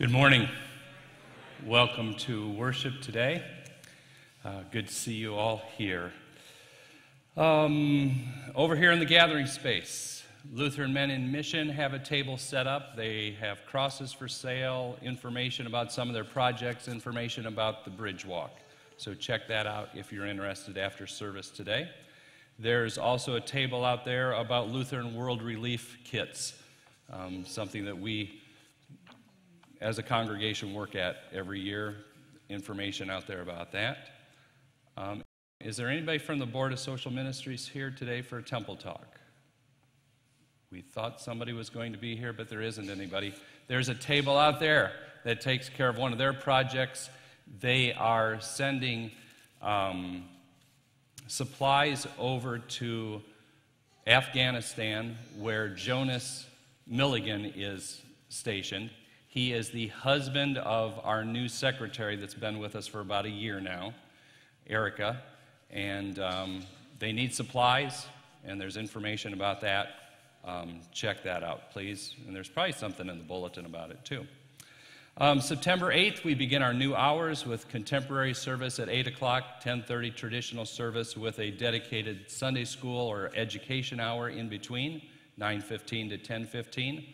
Good morning. Welcome to worship today. Uh, good to see you all here. Um, over here in the gathering space, Lutheran Men in Mission have a table set up. They have crosses for sale, information about some of their projects, information about the bridge walk. So check that out if you're interested after service today. There's also a table out there about Lutheran World Relief kits, um, something that we as a congregation work at every year. Information out there about that. Um, is there anybody from the Board of Social Ministries here today for a temple talk? We thought somebody was going to be here, but there isn't anybody. There's a table out there that takes care of one of their projects. They are sending um, supplies over to Afghanistan, where Jonas Milligan is stationed. He is the husband of our new secretary that's been with us for about a year now, Erica. And um, they need supplies, and there's information about that. Um, check that out, please. And there's probably something in the bulletin about it, too. Um, September 8th, we begin our new hours with contemporary service at 8 o'clock, 10.30 traditional service with a dedicated Sunday school or education hour in between, 9.15 to 10.15.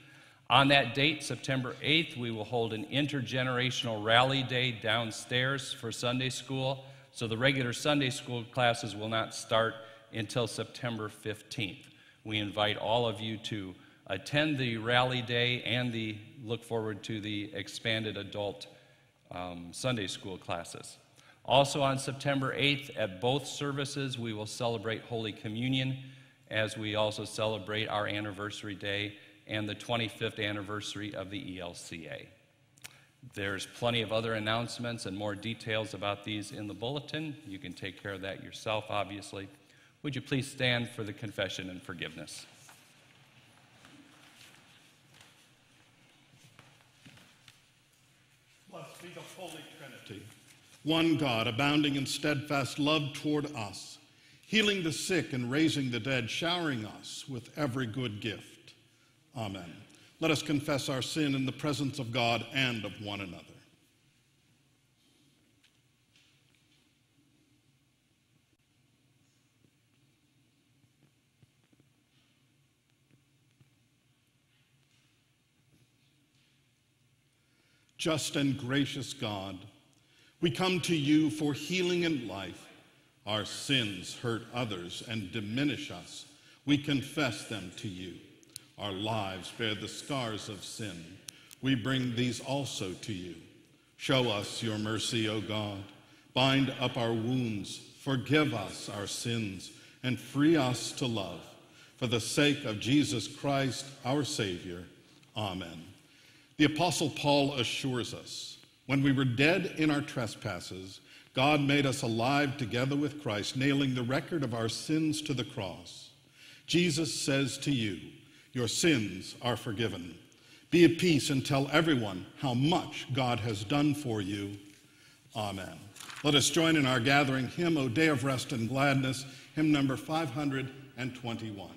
On that date, September 8th, we will hold an intergenerational rally day downstairs for Sunday school. So the regular Sunday school classes will not start until September 15th. We invite all of you to attend the rally day and the look forward to the expanded adult um, Sunday school classes. Also on September 8th, at both services, we will celebrate Holy Communion as we also celebrate our anniversary day and the 25th anniversary of the ELCA. There's plenty of other announcements and more details about these in the bulletin. You can take care of that yourself, obviously. Would you please stand for the confession and forgiveness? Blessed be the Holy Trinity, one God, abounding in steadfast love toward us, healing the sick and raising the dead, showering us with every good gift. Amen. Let us confess our sin in the presence of God and of one another. Just and gracious God, we come to you for healing and life. Our sins hurt others and diminish us. We confess them to you. Our lives bear the scars of sin. We bring these also to you. Show us your mercy, O God. Bind up our wounds, forgive us our sins, and free us to love. For the sake of Jesus Christ, our Savior. Amen. The Apostle Paul assures us when we were dead in our trespasses, God made us alive together with Christ, nailing the record of our sins to the cross. Jesus says to you, your sins are forgiven. Be at peace and tell everyone how much God has done for you. Amen. Let us join in our gathering hymn, O Day of Rest and Gladness, hymn number 521.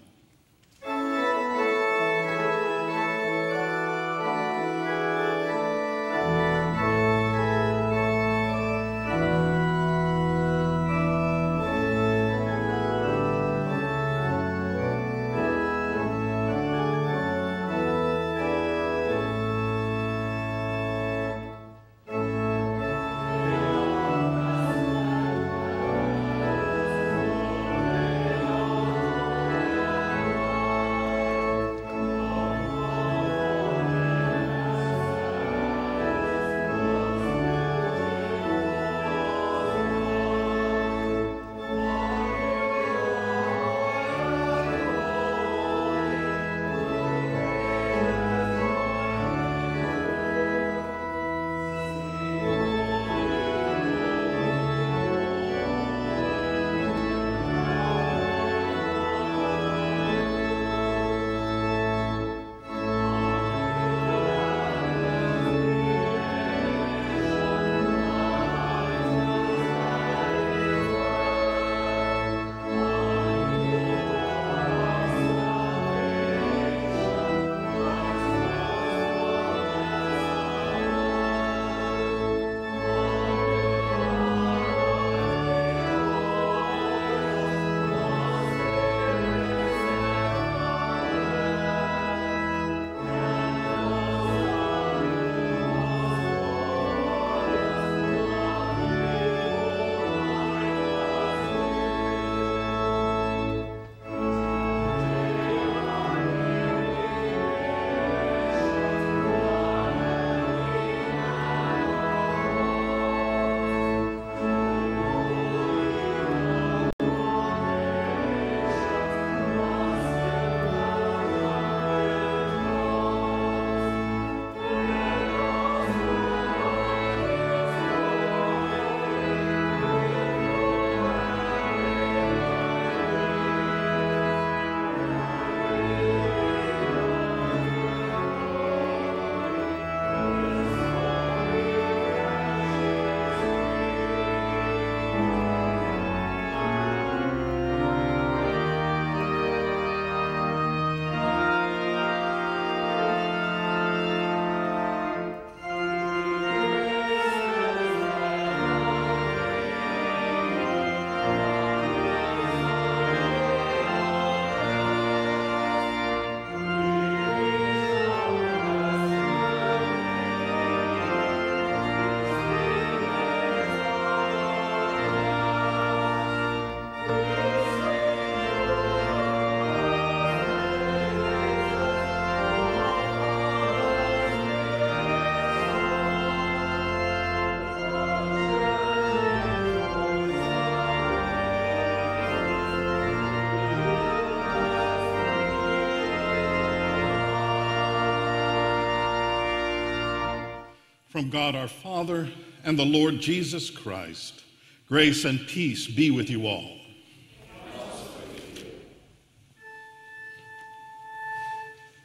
From God our Father and the Lord Jesus Christ, grace and peace be with you all.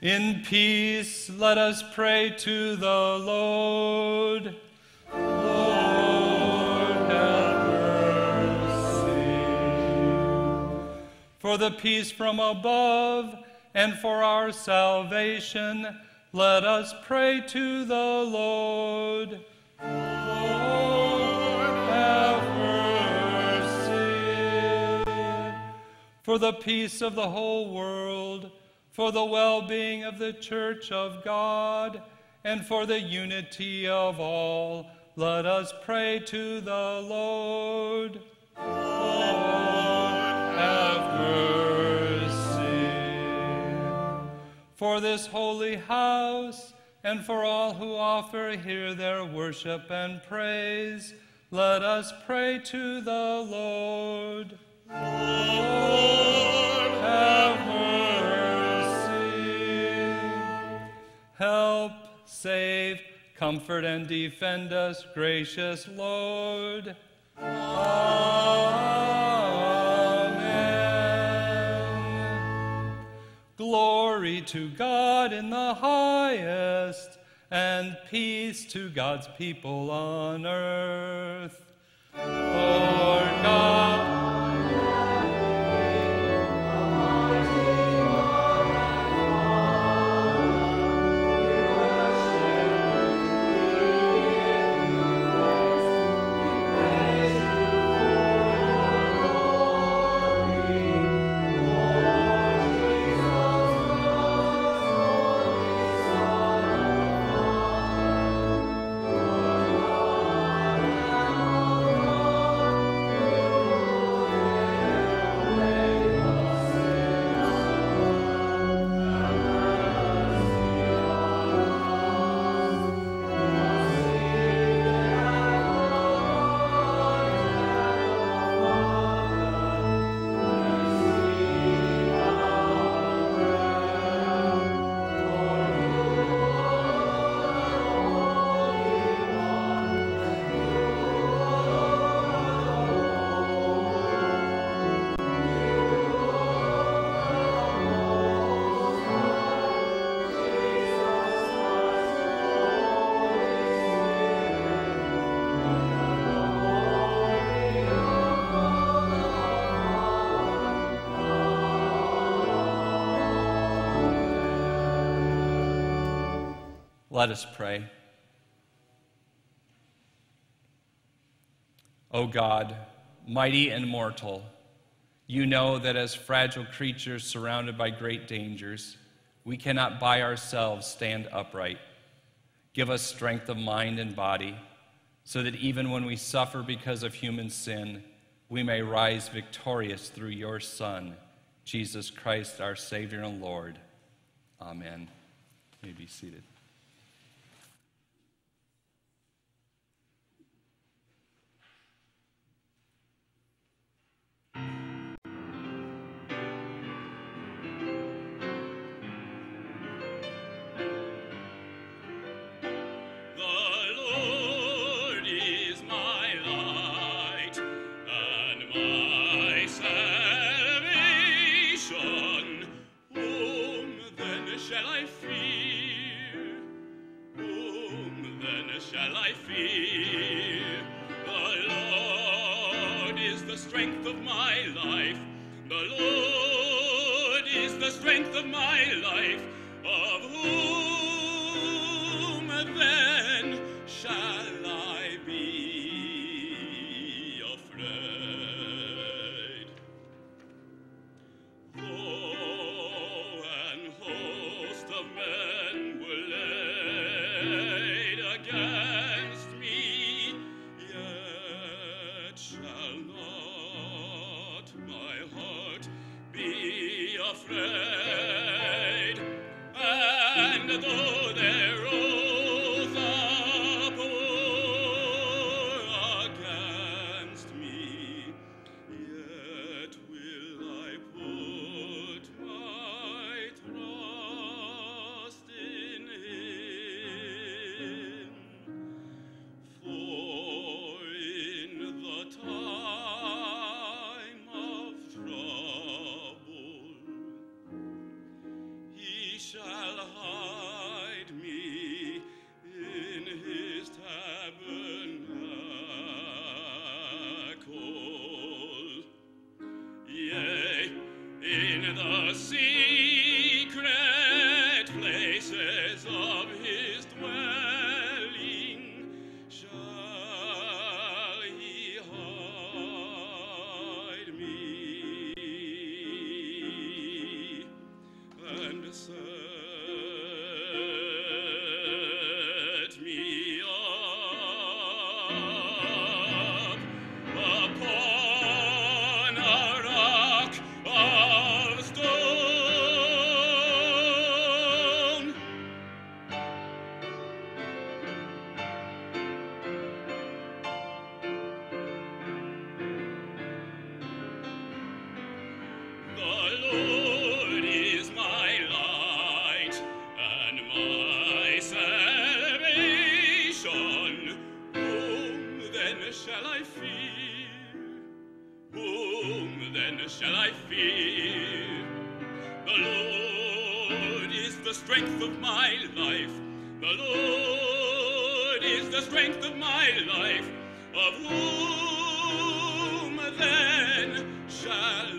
In peace, let us pray to the Lord. Lord, have mercy. For the peace from above and for our salvation, let us pray to the Lord. Lord, have mercy. For the peace of the whole world, for the well being of the church of God, and for the unity of all, let us pray to the Lord. Lord, have mercy. For this holy house, and for all who offer here their worship and praise, let us pray to the Lord. Lord, have mercy. Help, save, comfort, and defend us, gracious Lord. Amen. Glory to God in the highest, and peace to God's people on earth. Lord God. Let us pray. O God, mighty and mortal, you know that as fragile creatures surrounded by great dangers, we cannot by ourselves stand upright. Give us strength of mind and body, so that even when we suffer because of human sin, we may rise victorious through your Son, Jesus Christ, our Savior and Lord. Amen. You may be seated. Afraid. And though then shall I fear. The Lord is the strength of my life. The Lord is the strength of my life. Of whom then shall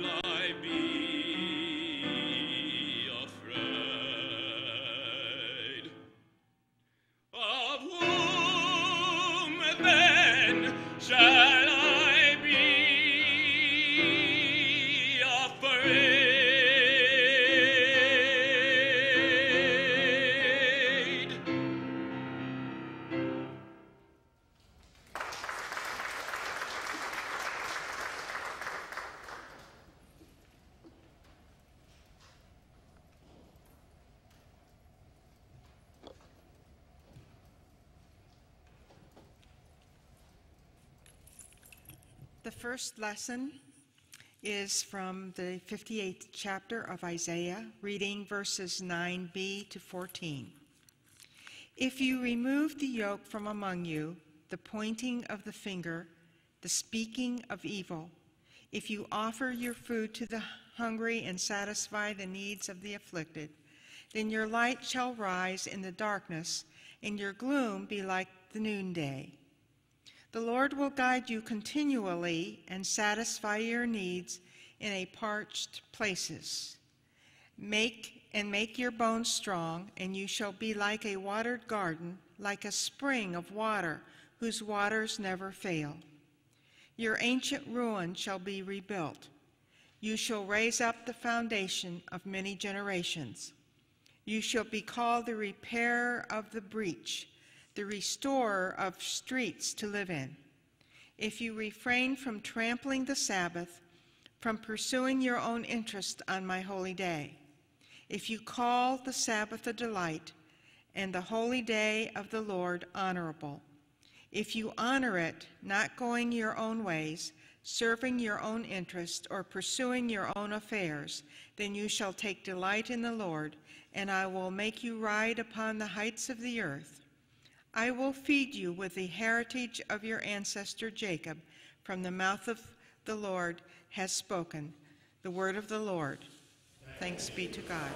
first lesson is from the 58th chapter of Isaiah, reading verses 9b to 14. If you remove the yoke from among you, the pointing of the finger, the speaking of evil, if you offer your food to the hungry and satisfy the needs of the afflicted, then your light shall rise in the darkness, and your gloom be like the noonday. The Lord will guide you continually and satisfy your needs in a parched places. Make and make your bones strong, and you shall be like a watered garden, like a spring of water whose waters never fail. Your ancient ruin shall be rebuilt. You shall raise up the foundation of many generations. You shall be called the repairer of the breach, the restorer of streets to live in. If you refrain from trampling the Sabbath, from pursuing your own interest on my holy day, if you call the Sabbath a delight and the holy day of the Lord honorable, if you honor it, not going your own ways, serving your own interest, or pursuing your own affairs, then you shall take delight in the Lord, and I will make you ride upon the heights of the earth. I will feed you with the heritage of your ancestor Jacob, from the mouth of the Lord has spoken. The word of the Lord. Thanks be to God.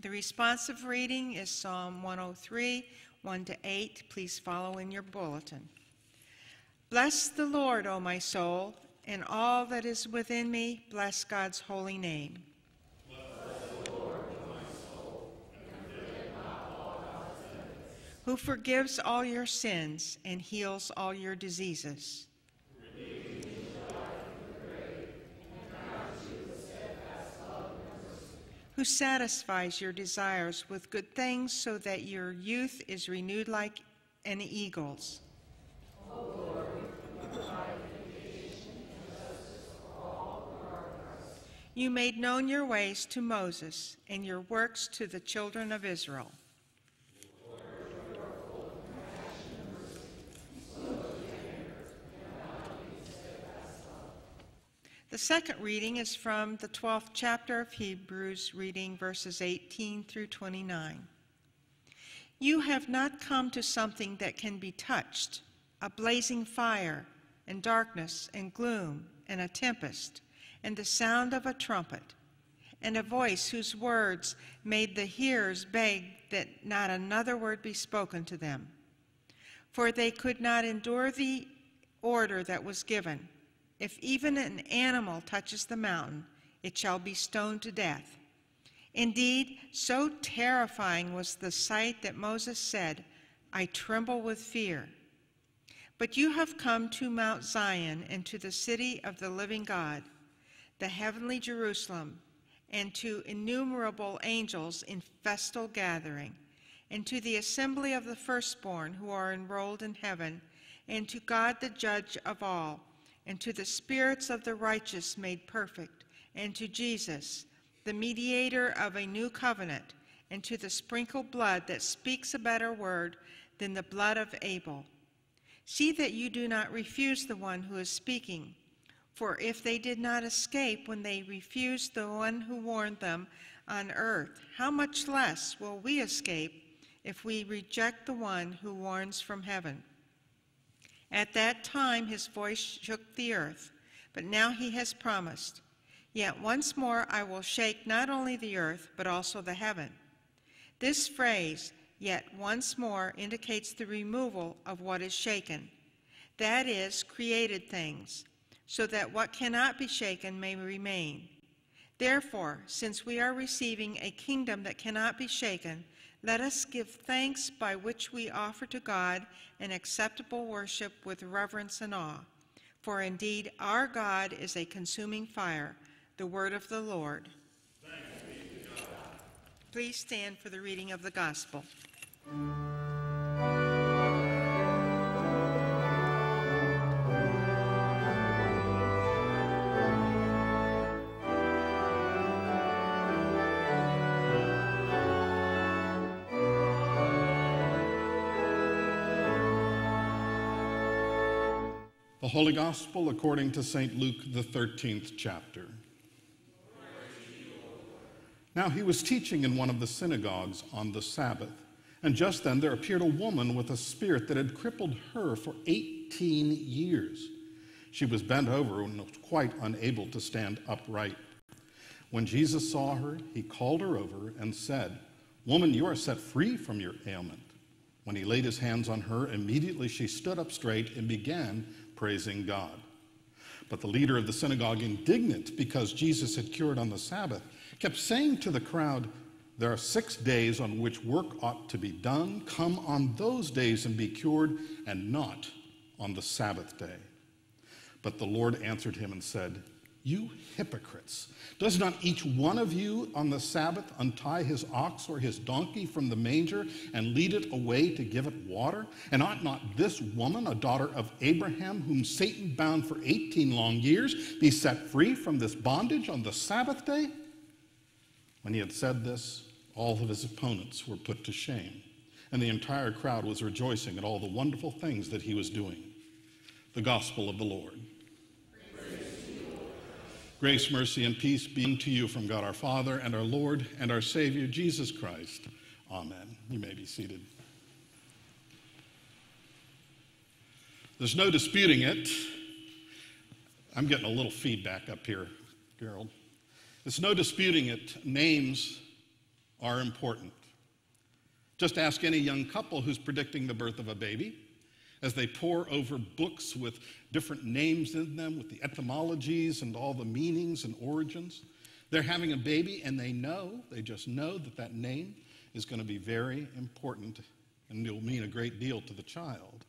The responsive reading is Psalm 103, 1 to 8. Please follow in your bulletin. Bless the Lord, O my soul, and all that is within me, bless God's holy name. Who forgives all your sins and heals all your diseases. Who satisfies your desires with good things so that your youth is renewed like an eagle's. You made known your ways to Moses and your works to the children of Israel. The second reading is from the 12th chapter of Hebrews, reading verses 18 through 29. You have not come to something that can be touched, a blazing fire, and darkness, and gloom, and a tempest, and the sound of a trumpet, and a voice whose words made the hearers beg that not another word be spoken to them. For they could not endure the order that was given. If even an animal touches the mountain, it shall be stoned to death. Indeed, so terrifying was the sight that Moses said, I tremble with fear. But you have come to Mount Zion and to the city of the living God, the heavenly Jerusalem, and to innumerable angels in festal gathering, and to the assembly of the firstborn who are enrolled in heaven, and to God the judge of all, and to the spirits of the righteous made perfect, and to Jesus, the mediator of a new covenant, and to the sprinkled blood that speaks a better word than the blood of Abel. See that you do not refuse the one who is speaking. For if they did not escape when they refused the one who warned them on earth, how much less will we escape if we reject the one who warns from heaven? At that time his voice shook the earth, but now he has promised, Yet once more I will shake not only the earth, but also the heaven. This phrase, yet once more, indicates the removal of what is shaken, that is, created things, so that what cannot be shaken may remain. Therefore, since we are receiving a kingdom that cannot be shaken, let us give thanks by which we offer to God an acceptable worship with reverence and awe. For indeed, our God is a consuming fire. The word of the Lord. Please stand for the reading of the gospel. Holy Gospel according to St. Luke, the 13th chapter. Now he was teaching in one of the synagogues on the Sabbath, and just then there appeared a woman with a spirit that had crippled her for 18 years. She was bent over and was quite unable to stand upright. When Jesus saw her, he called her over and said, Woman, you are set free from your ailment. When he laid his hands on her, immediately she stood up straight and began praising God. But the leader of the synagogue, indignant because Jesus had cured on the Sabbath, kept saying to the crowd, There are six days on which work ought to be done. Come on those days and be cured, and not on the Sabbath day. But the Lord answered him and said, You hypocrites! Does not each one of you on the Sabbath untie his ox or his donkey from the manger and lead it away to give it water? And ought not this woman, a daughter of Abraham, whom Satan bound for 18 long years, be set free from this bondage on the Sabbath day? When he had said this, all of his opponents were put to shame, and the entire crowd was rejoicing at all the wonderful things that he was doing. The Gospel of the Lord. Grace, mercy, and peace be unto you from God our Father and our Lord and our Savior Jesus Christ. Amen. You may be seated. There's no disputing it. I'm getting a little feedback up here, Gerald. There's no disputing it. Names are important. Just ask any young couple who's predicting the birth of a baby as they pore over books with different names in them, with the etymologies and all the meanings and origins. They're having a baby and they know, they just know that that name is going to be very important and it will mean a great deal to the child.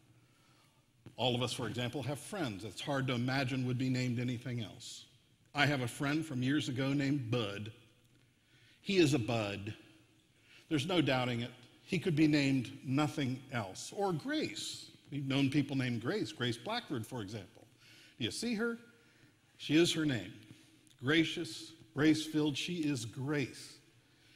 All of us, for example, have friends. It's hard to imagine would be named anything else. I have a friend from years ago named Bud. He is a bud. There's no doubting it. He could be named nothing else. Or Grace. We've known people named Grace, Grace Blackford, for example. Do you see her? She is her name. Gracious, grace filled, she is grace.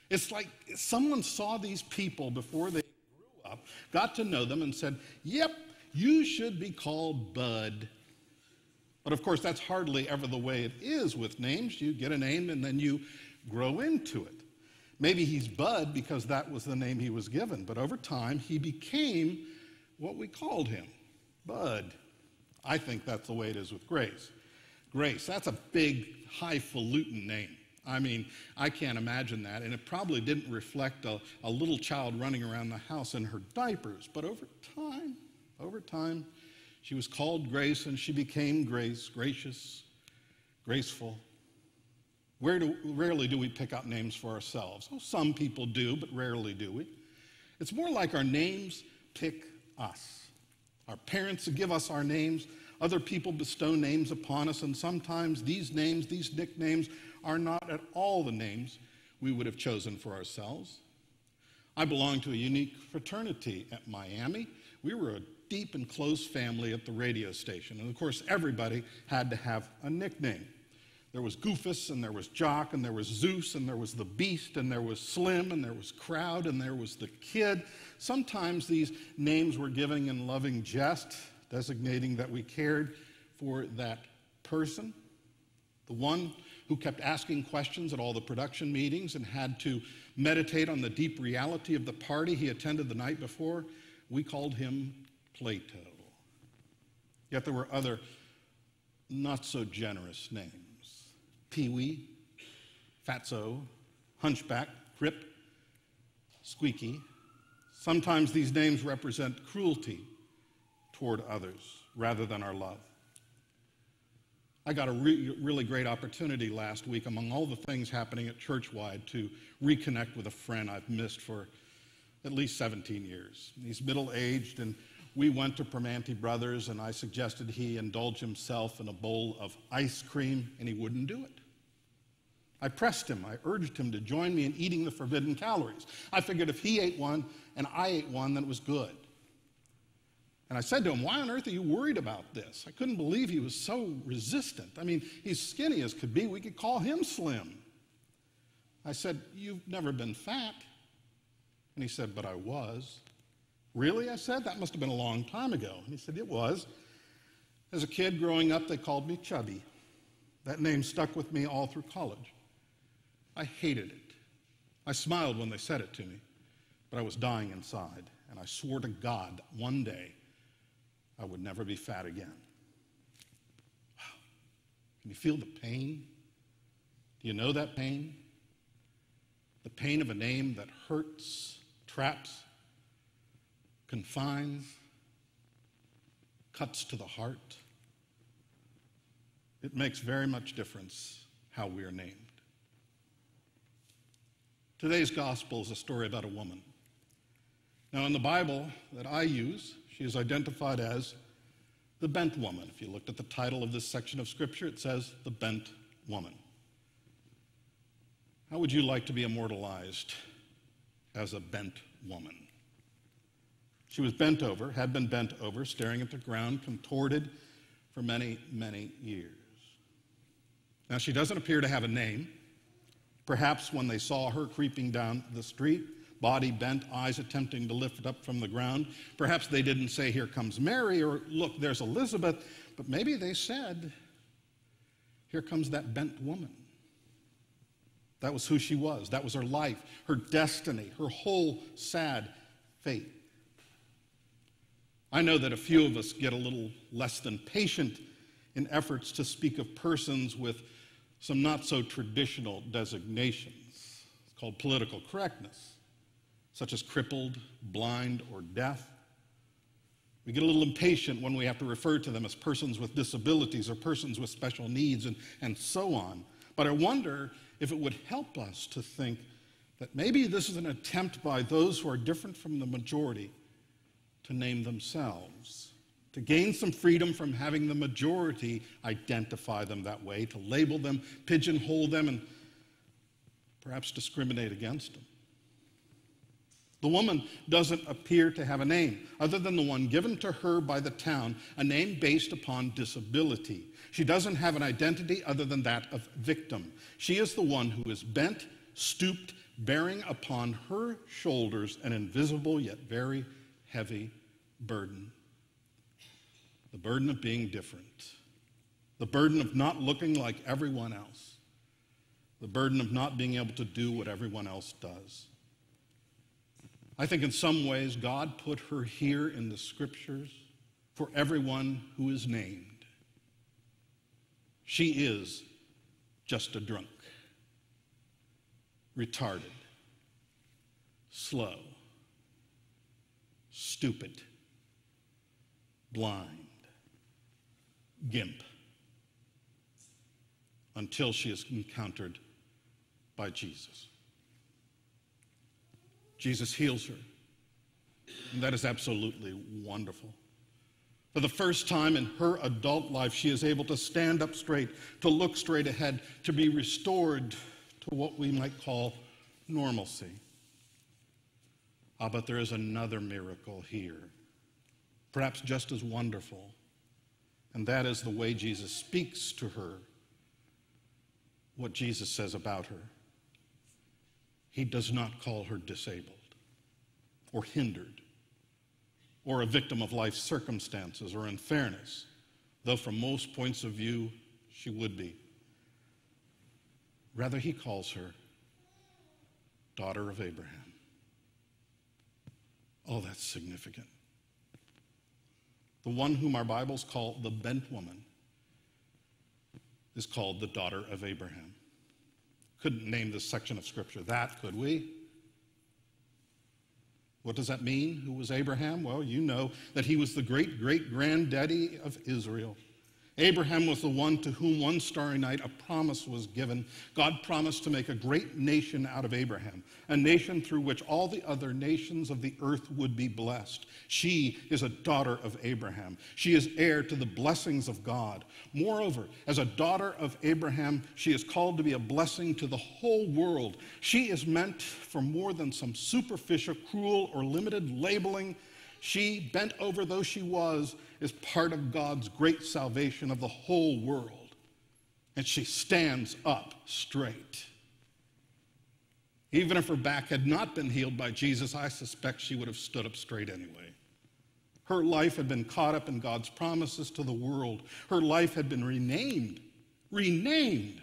It's like someone saw these people before they grew up, got to know them, and said, Yep, you should be called Bud. But of course, that's hardly ever the way it is with names. You get a name and then you grow into it. Maybe he's Bud because that was the name he was given, but over time he became what we called him Bud. I think that's the way it is with Grace. Grace, that's a big, highfalutin name. I mean, I can't imagine that. And it probably didn't reflect a, a little child running around the house in her diapers. But over time, over time, she was called Grace and she became Grace, gracious, graceful. Where do, rarely do we pick out names for ourselves. Oh, some people do, but rarely do we. It's more like our names pick us. Our parents give us our names. Other people bestow names upon us, and sometimes these names, these nicknames, are not at all the names we would have chosen for ourselves. I belong to a unique fraternity at Miami. We were a deep and close family at the radio station, and of course, everybody had to have a nickname. There was Goofus, and there was Jock, and there was Zeus, and there was the Beast, and there was Slim, and there was Crowd, and there was the Kid. Sometimes these names were given in loving jest, designating that we cared for that person. The one who kept asking questions at all the production meetings and had to meditate on the deep reality of the party he attended the night before, we called him Plato. Yet there were other not so generous names Pee Wee, Fatso, Hunchback, Crip, Squeaky. Sometimes these names represent cruelty toward others rather than our love. I got a re- really great opportunity last week, among all the things happening at Churchwide, to reconnect with a friend I've missed for at least 17 years. He's middle aged, and we went to Primanti Brothers, and I suggested he indulge himself in a bowl of ice cream, and he wouldn't do it. I pressed him, I urged him to join me in eating the forbidden calories. I figured if he ate one and I ate one, then it was good. And I said to him, Why on earth are you worried about this? I couldn't believe he was so resistant. I mean, he's skinny as could be. We could call him slim. I said, You've never been fat. And he said, But I was. Really? I said, That must have been a long time ago. And he said, It was. As a kid growing up, they called me Chubby. That name stuck with me all through college. I hated it. I smiled when they said it to me, but I was dying inside, and I swore to God that one day I would never be fat again. Wow. Can you feel the pain? Do you know that pain? The pain of a name that hurts, traps, confines, cuts to the heart. It makes very much difference how we are named. Today's gospel is a story about a woman. Now, in the Bible that I use, she is identified as the bent woman. If you looked at the title of this section of Scripture, it says the bent woman. How would you like to be immortalized as a bent woman? She was bent over, had been bent over, staring at the ground, contorted for many, many years. Now, she doesn't appear to have a name. Perhaps when they saw her creeping down the street, body bent, eyes attempting to lift up from the ground, perhaps they didn't say, Here comes Mary, or Look, there's Elizabeth, but maybe they said, Here comes that bent woman. That was who she was. That was her life, her destiny, her whole sad fate. I know that a few of us get a little less than patient in efforts to speak of persons with some not so traditional designations. It's called political correctness, such as crippled, blind, or deaf. We get a little impatient when we have to refer to them as persons with disabilities or persons with special needs and, and so on. But I wonder if it would help us to think that maybe this is an attempt by those who are different from the majority to name themselves to gain some freedom from having the majority identify them that way, to label them, pigeonhole them, and perhaps discriminate against them. The woman doesn't appear to have a name other than the one given to her by the town, a name based upon disability. She doesn't have an identity other than that of victim. She is the one who is bent, stooped, bearing upon her shoulders an invisible yet very heavy burden the burden of being different, the burden of not looking like everyone else, the burden of not being able to do what everyone else does. I think in some ways God put her here in the scriptures for everyone who is named. She is just a drunk, retarded, slow, stupid, blind gimp until she is encountered by Jesus. Jesus heals her. And that is absolutely wonderful. For the first time in her adult life, she is able to stand up straight, to look straight ahead, to be restored to what we might call normalcy. Ah, but there is another miracle here, perhaps just as wonderful. And that is the way Jesus speaks to her, what Jesus says about her. He does not call her disabled or hindered or a victim of life's circumstances or unfairness, though from most points of view she would be. Rather, he calls her daughter of Abraham. Oh, that's significant the one whom our Bibles call the bent woman, is called the daughter of Abraham. Couldn't name this section of scripture that, could we? What does that mean? Who was Abraham? Well, you know that he was the great great granddaddy of Israel. Abraham was the one to whom one starry night a promise was given. God promised to make a great nation out of Abraham, a nation through which all the other nations of the earth would be blessed. She is a daughter of Abraham. She is heir to the blessings of God. Moreover, as a daughter of Abraham, she is called to be a blessing to the whole world. She is meant for more than some superficial, cruel, or limited labeling. She, bent over though she was, is part of God's great salvation of the whole world. And she stands up straight. Even if her back had not been healed by Jesus, I suspect she would have stood up straight anyway. Her life had been caught up in God's promises to the world. Her life had been renamed, renamed,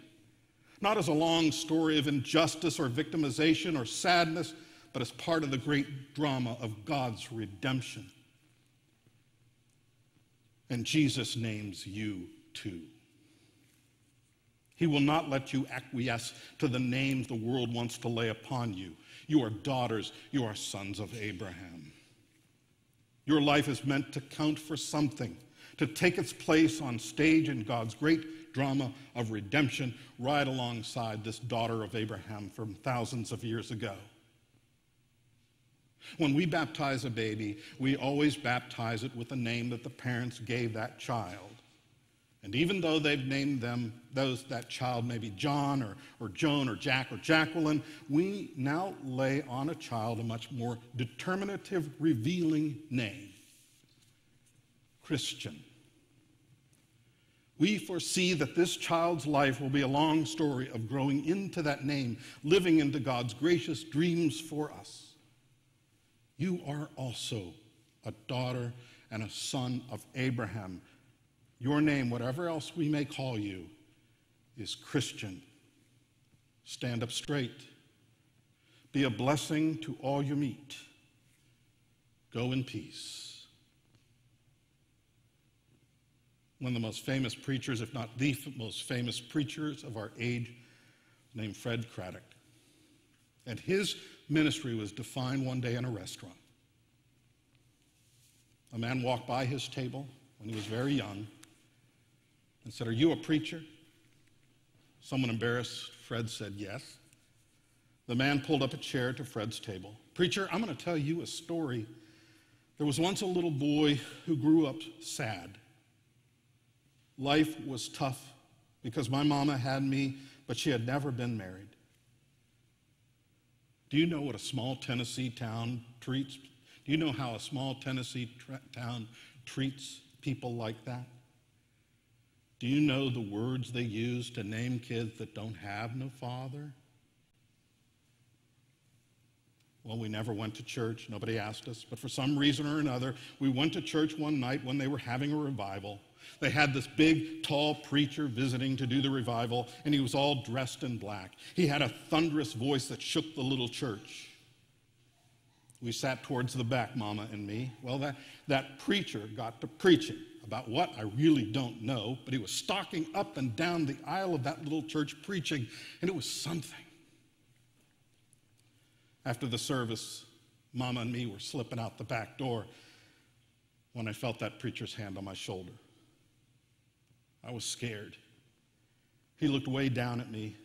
not as a long story of injustice or victimization or sadness, but as part of the great drama of God's redemption. And Jesus names you too. He will not let you acquiesce to the names the world wants to lay upon you. You are daughters, you are sons of Abraham. Your life is meant to count for something, to take its place on stage in God's great drama of redemption, right alongside this daughter of Abraham from thousands of years ago. When we baptize a baby, we always baptize it with the name that the parents gave that child. And even though they've named them, those, that child maybe John or, or Joan or Jack or Jacqueline, we now lay on a child a much more determinative, revealing name Christian. We foresee that this child's life will be a long story of growing into that name, living into God's gracious dreams for us. You are also a daughter and a son of Abraham. Your name, whatever else we may call you, is Christian. Stand up straight. Be a blessing to all you meet. Go in peace. One of the most famous preachers, if not the most famous preachers of our age, named Fred Craddock. And his ministry was defined one day in a restaurant. A man walked by his table when he was very young and said, Are you a preacher? Someone embarrassed Fred said, Yes. The man pulled up a chair to Fred's table. Preacher, I'm going to tell you a story. There was once a little boy who grew up sad. Life was tough because my mama had me, but she had never been married. Do you know what a small Tennessee town treats? Do you know how a small Tennessee tra- town treats people like that? Do you know the words they use to name kids that don't have no father? Well, we never went to church. Nobody asked us. But for some reason or another, we went to church one night when they were having a revival. They had this big, tall preacher visiting to do the revival, and he was all dressed in black. He had a thunderous voice that shook the little church. We sat towards the back, Mama and me. Well, that, that preacher got to preaching about what I really don't know, but he was stalking up and down the aisle of that little church preaching, and it was something. After the service, Mama and me were slipping out the back door when I felt that preacher's hand on my shoulder. I was scared. He looked way down at me,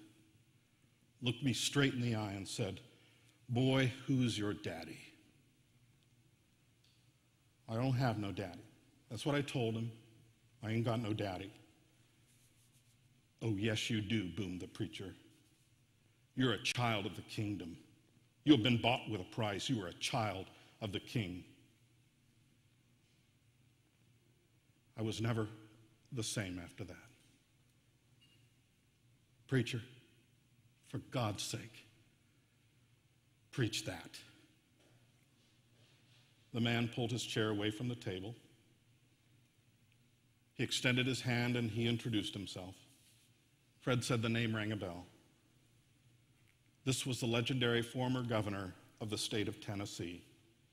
looked me straight in the eye, and said, Boy, who's your daddy? I don't have no daddy. That's what I told him. I ain't got no daddy. Oh, yes, you do, boomed the preacher. You're a child of the kingdom. You have been bought with a price. You are a child of the king. I was never the same after that. Preacher, for God's sake, preach that. The man pulled his chair away from the table. He extended his hand and he introduced himself. Fred said the name rang a bell. This was the legendary former governor of the state of Tennessee,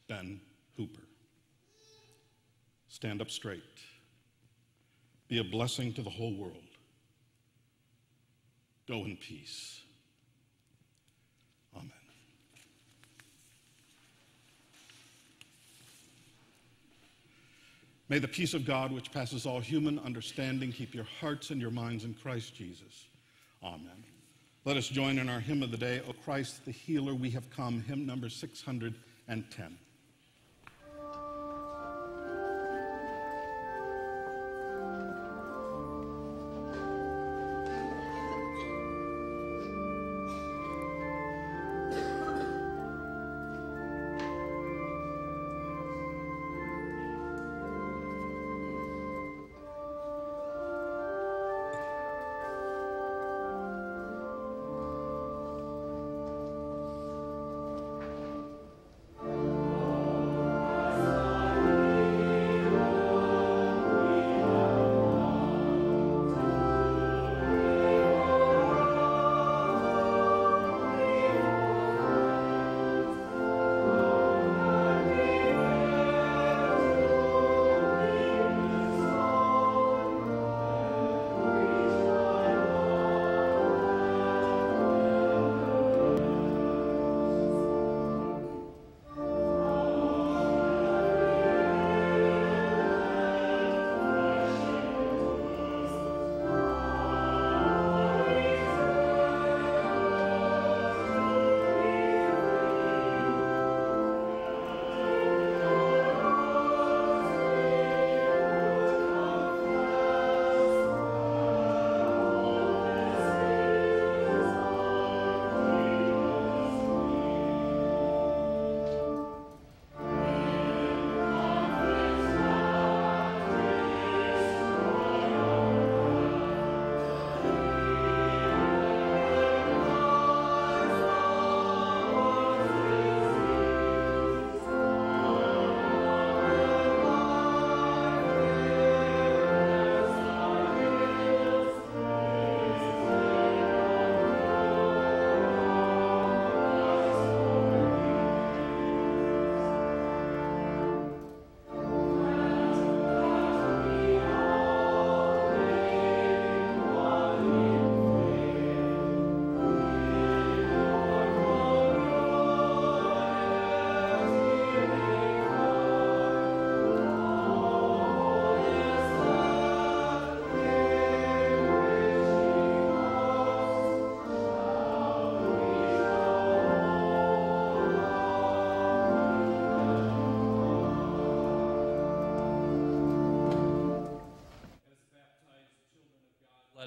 Ben Hooper. Stand up straight. Be a blessing to the whole world. Go in peace. Amen. May the peace of God, which passes all human understanding, keep your hearts and your minds in Christ Jesus. Amen. Let us join in our hymn of the day, O Christ the Healer, we have come, hymn number 610.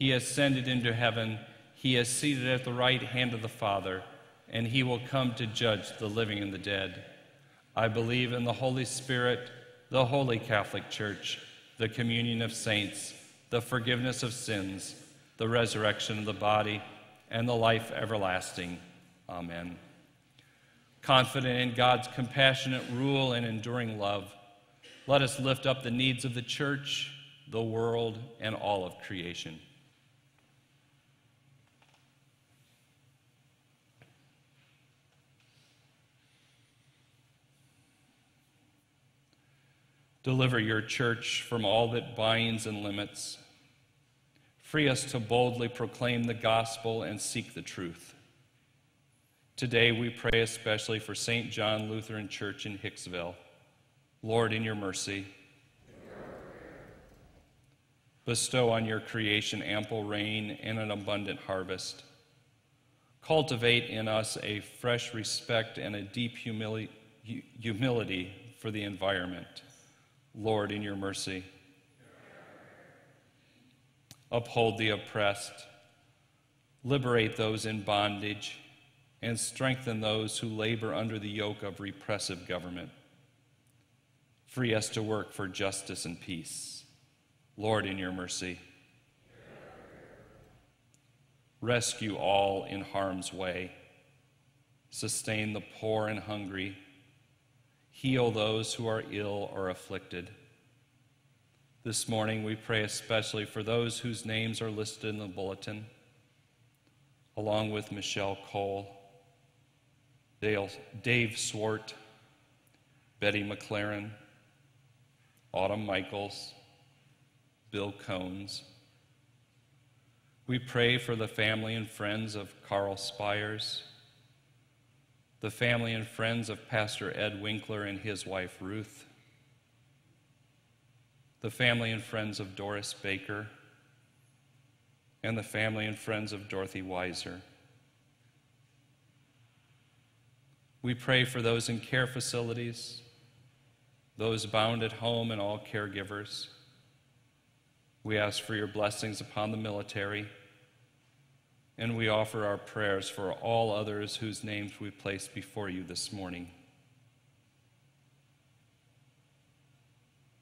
He ascended into heaven. He is seated at the right hand of the Father, and he will come to judge the living and the dead. I believe in the Holy Spirit, the holy Catholic Church, the communion of saints, the forgiveness of sins, the resurrection of the body, and the life everlasting. Amen. Confident in God's compassionate rule and enduring love, let us lift up the needs of the church, the world, and all of creation. Deliver your church from all that binds and limits. Free us to boldly proclaim the gospel and seek the truth. Today we pray especially for St. John Lutheran Church in Hicksville. Lord, in your mercy, bestow on your creation ample rain and an abundant harvest. Cultivate in us a fresh respect and a deep humili- humility for the environment. Lord, in your mercy. Uphold the oppressed, liberate those in bondage, and strengthen those who labor under the yoke of repressive government. Free us to work for justice and peace. Lord, in your mercy. Rescue all in harm's way. Sustain the poor and hungry. Heal those who are ill or afflicted. This morning, we pray especially for those whose names are listed in the bulletin, along with Michelle Cole, Dale, Dave Swart, Betty McLaren, Autumn Michaels, Bill Cones. We pray for the family and friends of Carl Spires, the family and friends of Pastor Ed Winkler and his wife Ruth, the family and friends of Doris Baker, and the family and friends of Dorothy Weiser. We pray for those in care facilities, those bound at home, and all caregivers. We ask for your blessings upon the military, and we offer our prayers for all others whose names we place before you this morning.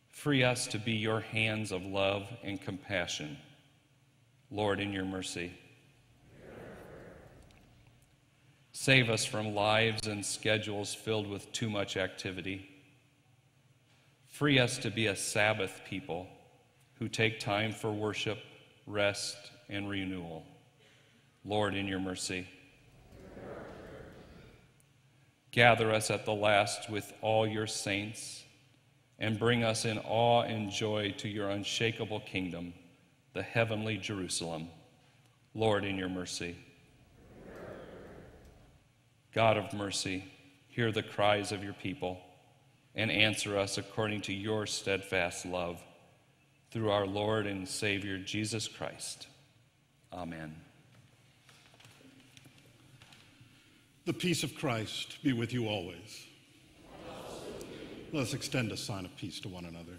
Free us to be your hands of love and compassion. Lord, in your mercy. Save us from lives and schedules filled with too much activity. Free us to be a Sabbath people who take time for worship, rest, and renewal. Lord, in your mercy. Gather us at the last with all your saints and bring us in awe and joy to your unshakable kingdom, the heavenly Jerusalem. Lord, in your mercy. God of mercy, hear the cries of your people and answer us according to your steadfast love. Through our Lord and Savior Jesus Christ. Amen. The peace of Christ be with you always. Let us extend a sign of peace to one another.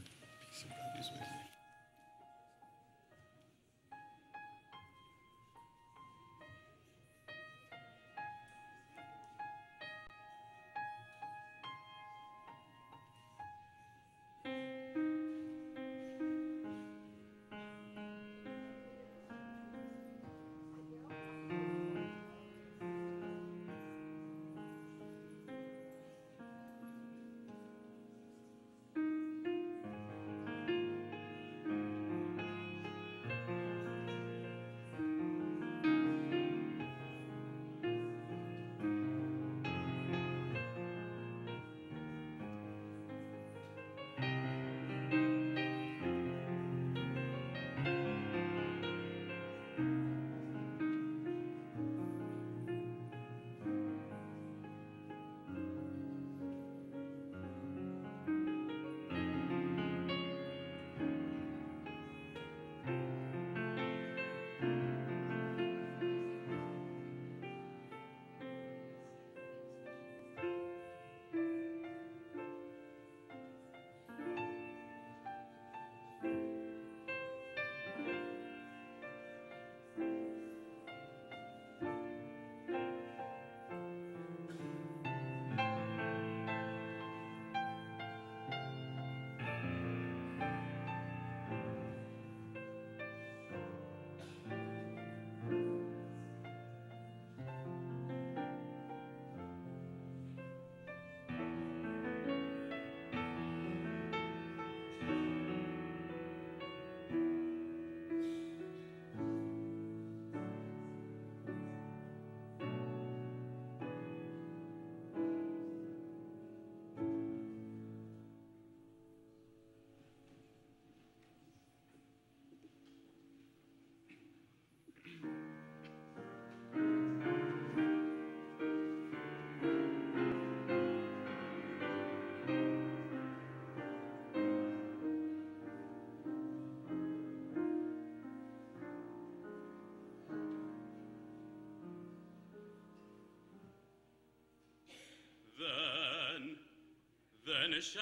Then shall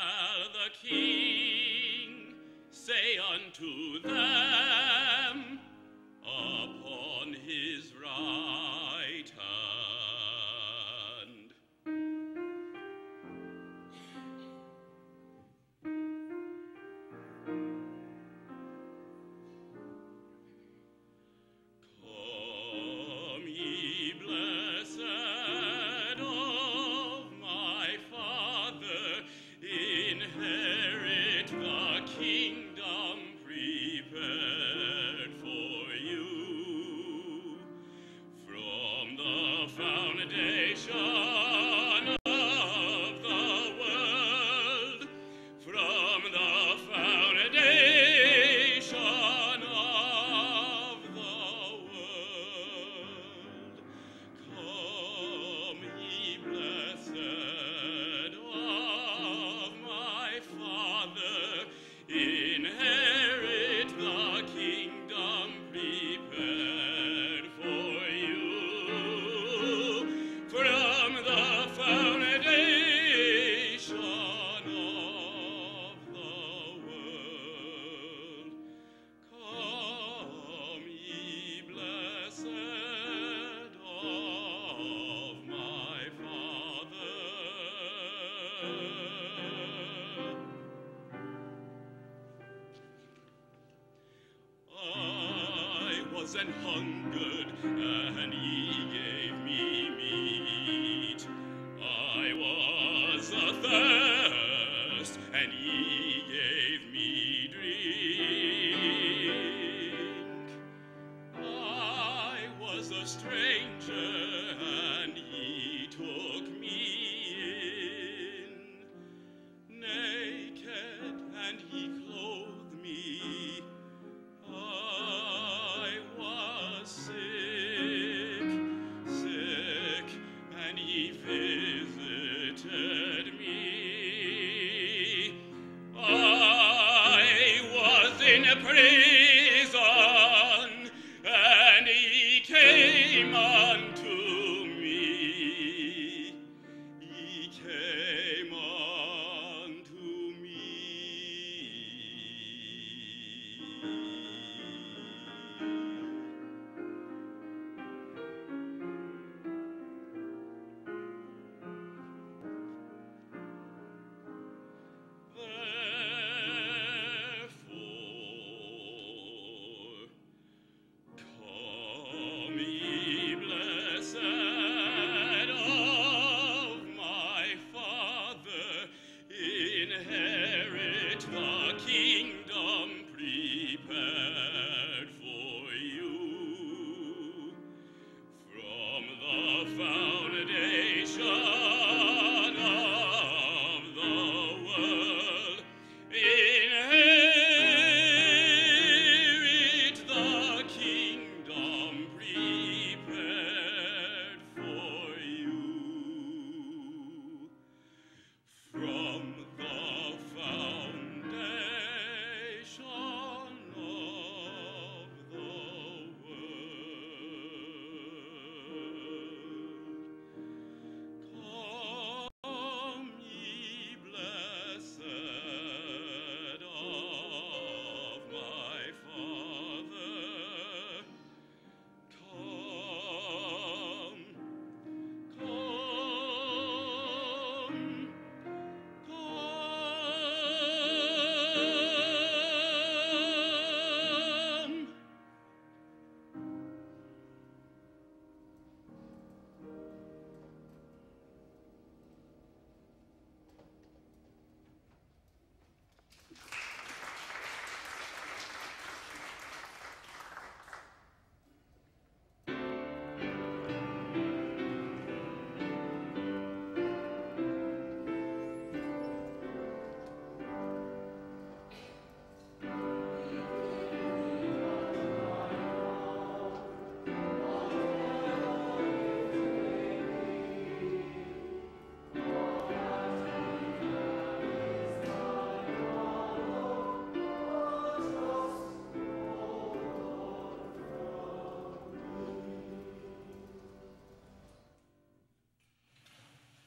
the King say unto them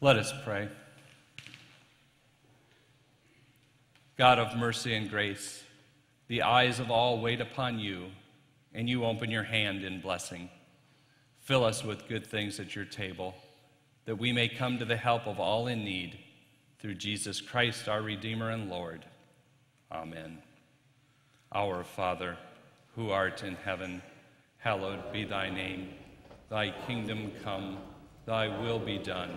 Let us pray. God of mercy and grace, the eyes of all wait upon you, and you open your hand in blessing. Fill us with good things at your table, that we may come to the help of all in need, through Jesus Christ, our Redeemer and Lord. Amen. Our Father, who art in heaven, hallowed be thy name. Thy kingdom come, thy will be done,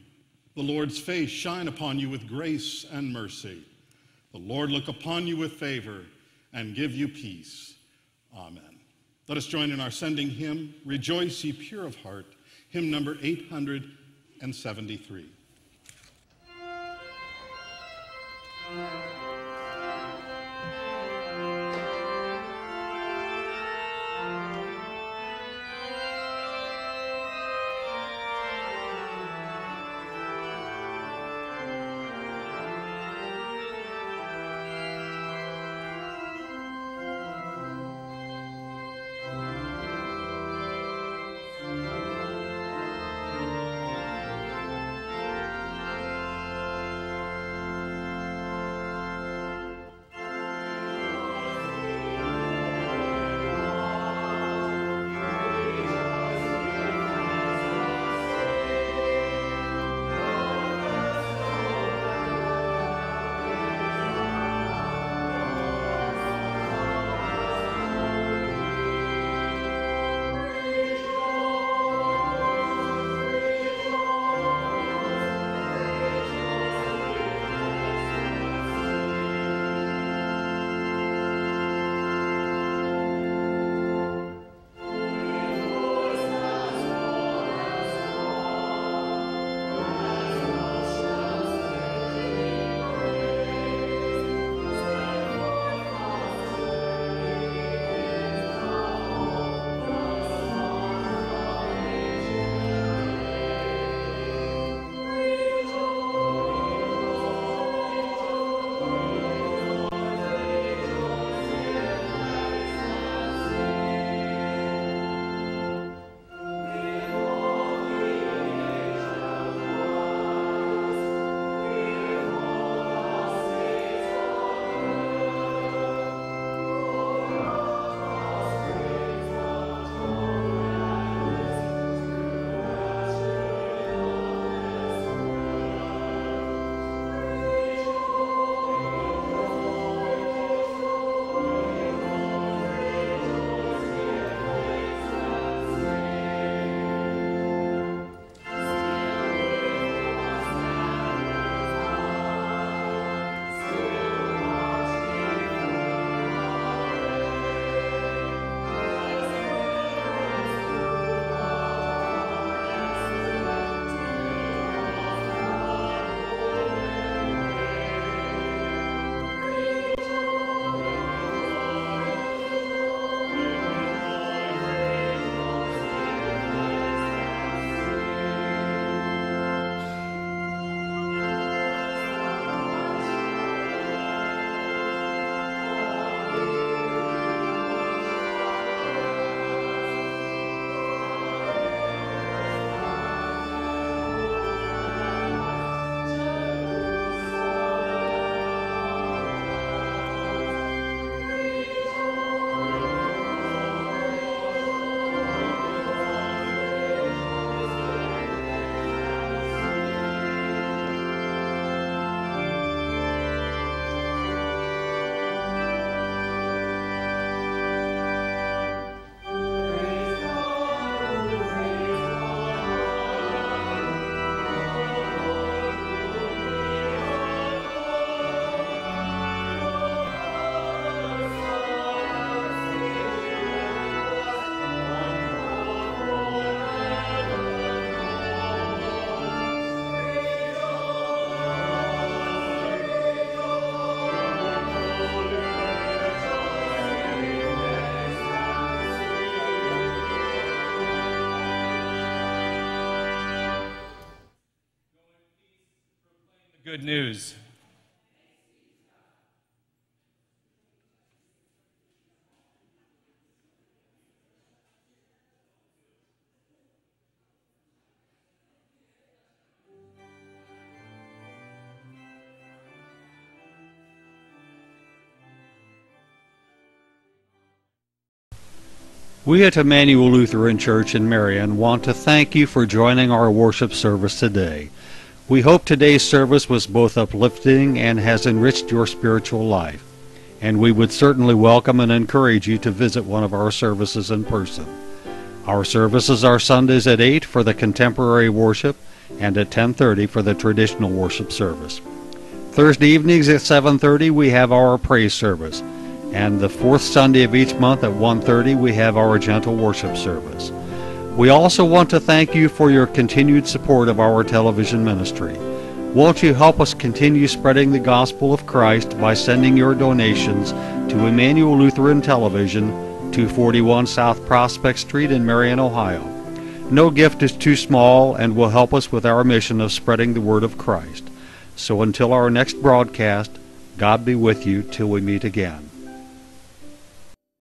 The Lord's face shine upon you with grace and mercy. The Lord look upon you with favor and give you peace. Amen. Let us join in our sending hymn, Rejoice, ye pure of heart, hymn number 873. Good news. We at Emanuel Lutheran Church in Marion want to thank you for joining our worship service today. We hope today's service was both uplifting and has enriched your spiritual life. And we would certainly welcome and encourage you to visit one of our services in person. Our services are Sundays at 8 for the contemporary worship and at 10:30 for the traditional worship service. Thursday evenings at 7:30 we have our praise service, and the fourth Sunday of each month at 1:30 we have our gentle worship service. We also want to thank you for your continued support of our television ministry. Won't you help us continue spreading the gospel of Christ by sending your donations to Emanuel Lutheran Television, 241 South Prospect Street in Marion, Ohio? No gift is too small and will help us with our mission of spreading the word of Christ. So until our next broadcast, God be with you till we meet again.